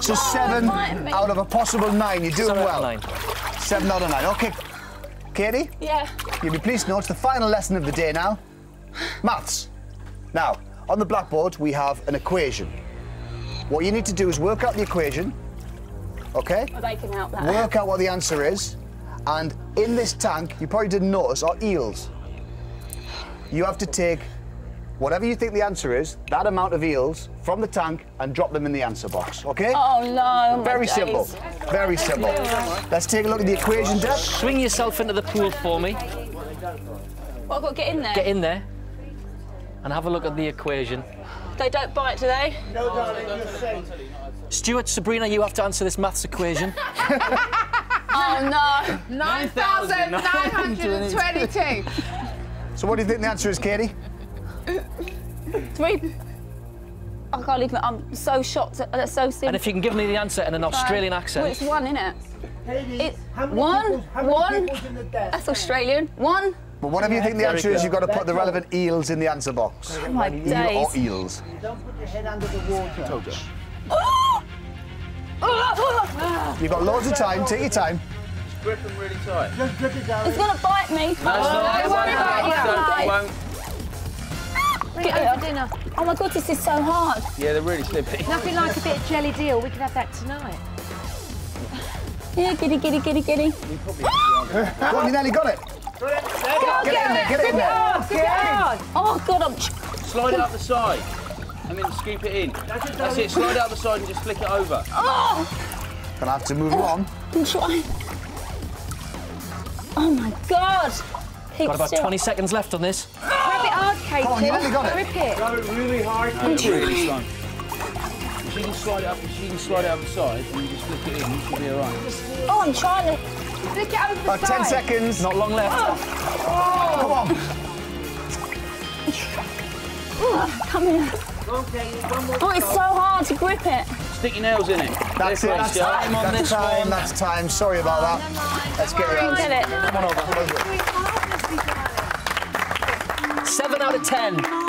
So seven out of a possible nine. You're doing Seven out well. of nine. Seven out of nine. Okay. Katie, Yeah. you'll be pleased to know it's the final lesson of the day now. Maths. Now, on the blackboard, we have an equation. What you need to do is work out the equation, okay? Well, they can help that. Work out what the answer is. And in this tank, you probably didn't notice, are eels. You have to take whatever you think the answer is, that amount of eels, from the tank and drop them in the answer box, okay? Oh no. Oh, Very simple. Very simple. Let's take a look at the equation, Deb. Swing yourself into the pool for me. Well, I've got to get in there. Get in there. And have a look at the equation. They don't bite, do they? no darling Stuart, Sabrina, you have to answer this maths equation. Oh no. 9,922. So what do you think the answer is, Katie? Three. I can't even. I'm so shocked. That's so simple. And if you can give me the answer in an Australian Well, accent. it's one, isn't it? It's How many one. how many One. in the desk? That's Australian. One. But whatever you think the answer is, you've got to put the relevant eels in the answer box. Oh, oh my Eel or days. eels. Don't put your head under the water. You've got loads of time. Take your time. Grip them really tight. Just grip it down. It's gonna bite me. No, it's not. It won't. It won't. Get it. dinner. Oh my god, this is so hard. Yeah, they're really slippy. Nothing like a bit of jellied eel. We could have that tonight. Yeah, giddy, giddy, giddy, giddy. Go on, you nearly got it. Get it in there. Get it in there. Oh god, I'm. Slide it up the side. And then scoop it in. That's it. Slide it up the side and just flick it over. Oh, Gonna have to move on. I'm trying. Oh my god. Keep Got about still. 20 seconds left on this. Ah! Grab it hard, Katie. Come on, you nearly got it. Grip it. Throw it really hard. Really slow. If you can slide it up, if you can slide it up the side and you just flick it in, you should be alright. Oh, I'm trying to. Flick it over the About 10 seconds. Not long left. Oh. Come on. Oh, come here. Oh, it's so hard to grip it. Stick your nails in it. That's it. There, That's Grace, time. That's time. That's time. Sorry about that. Let's get it out. Get it. Come on over. Out of 10.